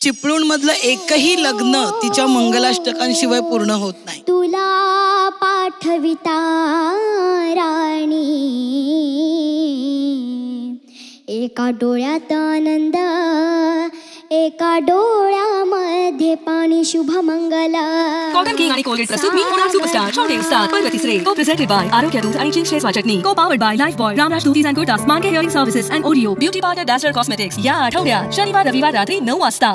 चिपळूण मधलं एकही लग्न तिच्या मंगलाष्टकांशिवाय पूर्ण होत नाही. तुला पाठविता राणी. एका डोळ्यात आनंद एका डोळ्यामध्ये पाणी शुभ मंगल. कॉटन किंग आणि कोलगेट प्रस्तुत मी होणार superstar star co presented by आरोग्य आणि चिंच चटणी co powered by Lifebuoy Ramraj dhotis and kurtas मांगे hearing services and audio beauty parlour डॅसर cosmetics या आठवड्यात शनिवार रविवार रात्री नऊ वाजता